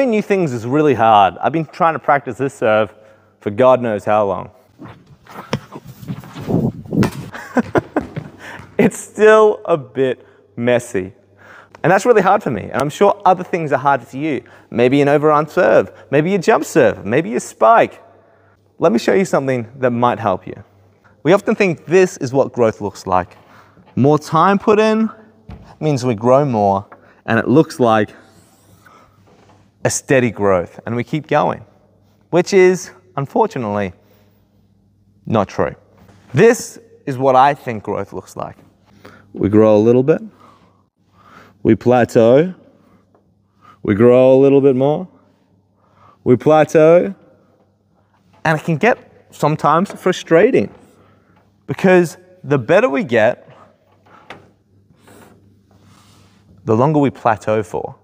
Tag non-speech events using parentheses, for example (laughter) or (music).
Learning new things is really hard. I've been trying to practice this serve for God knows how long. (laughs) it's still a bit messy. And that's really hard for me. And I'm sure other things are hard for you. Maybe an overarm serve, maybe a jump serve, maybe a spike. Let me show you something that might help you. We often think this is what growth looks like. More time put in means we grow more, and it looks like a steady growth, and we keep going, which is, unfortunately, not true. This is what I think growth looks like. We grow a little bit, we plateau, we grow a little bit more, we plateau, and it can get sometimes frustrating because the better we get, the longer we plateau for.